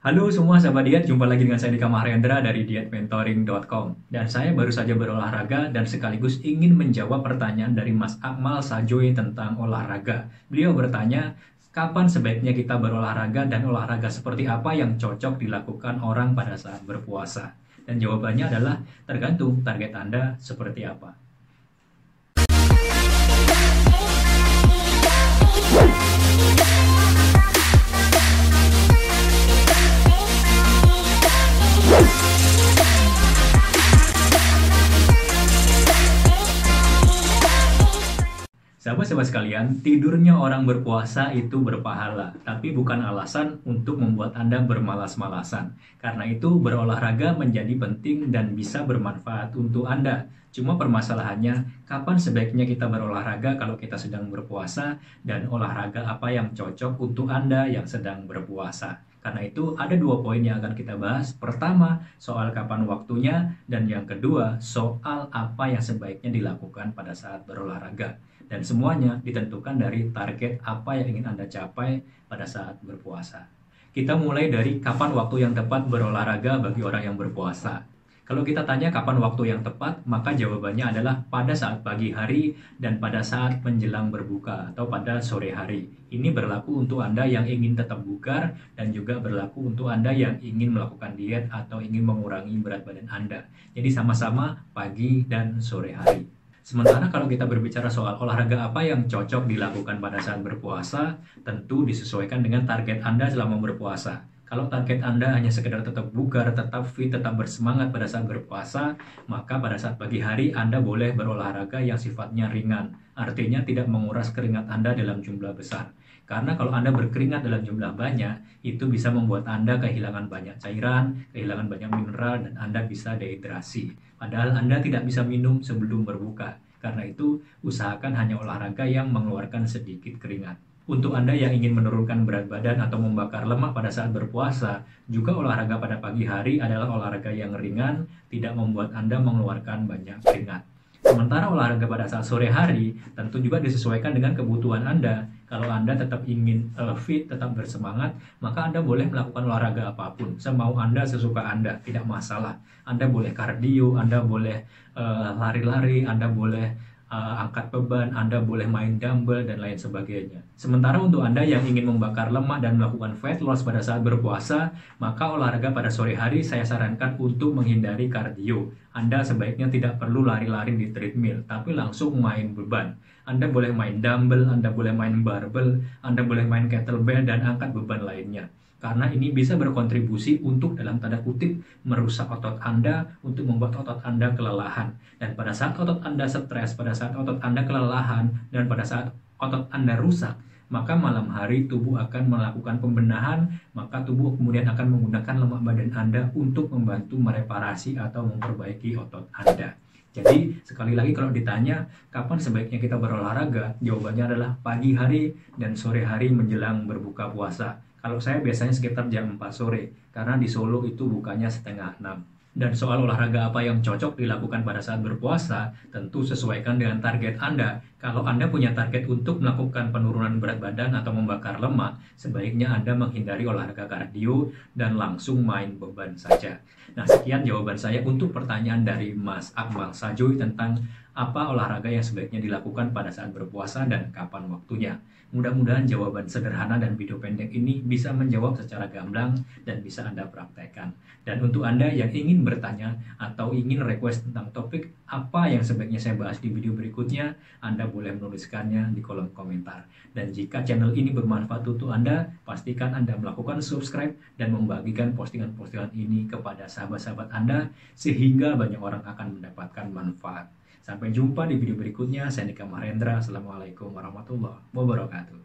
Halo semua sahabat diet, jumpa lagi dengan saya Dika Mahrendra dari dietmentoring.com Dan saya baru saja berolahraga dan sekaligus ingin menjawab pertanyaan dari Mas Akmal Sajoy tentang olahraga. Beliau bertanya, kapan sebaiknya kita berolahraga dan olahraga seperti apa yang cocok dilakukan orang pada saat berpuasa? Dan jawabannya adalah tergantung target Anda seperti apa Sahabat-sahabat sekalian, tidurnya orang berpuasa itu berpahala, tapi bukan alasan untuk membuat Anda bermalas-malasan. Karena itu, berolahraga menjadi penting dan bisa bermanfaat untuk Anda. Cuma permasalahannya, kapan sebaiknya kita berolahraga kalau kita sedang berpuasa, dan olahraga apa yang cocok untuk Anda yang sedang berpuasa. Karena itu ada dua poin yang akan kita bahas. Pertama, soal kapan waktunya, dan yang kedua, soal apa yang sebaiknya dilakukan pada saat berolahraga. Dan semuanya ditentukan dari target apa yang ingin Anda capai pada saat berpuasa. Kita mulai dari kapan waktu yang tepat berolahraga bagi orang yang berpuasa. Kalau kita tanya kapan waktu yang tepat, maka jawabannya adalah pada saat pagi hari dan pada saat menjelang berbuka atau pada sore hari. Ini berlaku untuk Anda yang ingin tetap bugar dan juga berlaku untuk Anda yang ingin melakukan diet atau ingin mengurangi berat badan Anda. Jadi sama-sama pagi dan sore hari. Sementara kalau kita berbicara soal olahraga apa yang cocok dilakukan pada saat berpuasa, tentu disesuaikan dengan target Anda selama berpuasa. Kalau target Anda hanya sekedar tetap bugar, tetap fit, tetap bersemangat pada saat berpuasa, maka pada saat pagi hari Anda boleh berolahraga yang sifatnya ringan. Artinya tidak menguras keringat Anda dalam jumlah besar. Karena kalau Anda berkeringat dalam jumlah banyak, itu bisa membuat Anda kehilangan banyak cairan, kehilangan banyak mineral, dan Anda bisa dehidrasi. Padahal Anda tidak bisa minum sebelum berbuka. Karena itu, usahakan hanya olahraga yang mengeluarkan sedikit keringat. Untuk Anda yang ingin menurunkan berat badan atau membakar lemak pada saat berpuasa, juga olahraga pada pagi hari adalah olahraga yang ringan, tidak membuat Anda mengeluarkan banyak keringat. Sementara olahraga pada saat sore hari tentu juga disesuaikan dengan kebutuhan Anda. Kalau Anda tetap ingin uh, fit, tetap bersemangat, maka Anda boleh melakukan olahraga apa pun. Semau Anda, sesuka Anda, tidak masalah. Anda boleh kardio, Anda boleh eh, lari-lari, uh, Anda boleh uh, angkat beban, Anda boleh main dumbbell dan lain sebagainya. Sementara untuk Anda yang ingin membakar lemak dan melakukan fat loss pada saat berpuasa, maka olahraga pada sore hari saya sarankan untuk menghindari kardio. Anda sebaiknya tidak perlu lari-lari di treadmill, tapi langsung main beban. Anda boleh main dumbbell, Anda boleh main barbell, Anda boleh main kettlebell dan angkat beban lainnya karena ini bisa berkontribusi untuk dalam tanda kutip merusak otot Anda untuk membuat otot Anda kelelahan. Dan pada saat otot Anda stres, pada saat otot Anda kelelahan, dan pada saat otot Anda rusak, maka malam hari tubuh akan melakukan pembenahan, maka tubuh kemudian akan menggunakan lemak badan Anda untuk membantu mereparasi atau memperbaiki otot Anda. Jadi sekali lagi kalau ditanya kapan sebaiknya kita berolahraga, jawabannya adalah pagi hari dan sore hari menjelang berbuka puasa. Kalau saya biasanya sekitar jam 4 sore, karena di Solo itu bukanya setengah 6. Dan soal olahraga apa yang cocok dilakukan pada saat berpuasa, tentu sesuaikan dengan target Anda. Kalau Anda punya target untuk melakukan penurunan berat badan atau membakar lemak, sebaiknya Anda menghindari olahraga kardio dan langsung main beban saja. Nah, sekian jawaban saya untuk pertanyaan dari Mas Akmal Sajoy tentang apa olahraga yang sebaiknya dilakukan pada saat berpuasa dan kapan waktunya. Mudah-mudahan jawaban sederhana dan video pendek ini bisa menjawab secara gamblang dan bisa Anda praktekkan. Dan untuk Anda yang ingin bertanya atau ingin request tentang topik apa yang sebaiknya saya bahas di video berikutnya, Anda boleh menuliskannya di kolom komentar. Dan jika channel ini bermanfaat untuk Anda, pastikan Anda melakukan subscribe dan membagikan postingan-postingan ini kepada sahabat-sahabat Anda sehingga banyak orang akan mendapatkan manfaat. Sampai jumpa di video berikutnya. Saya Nika Mahendra. Assalamualaikum warahmatullahi wabarakatuh.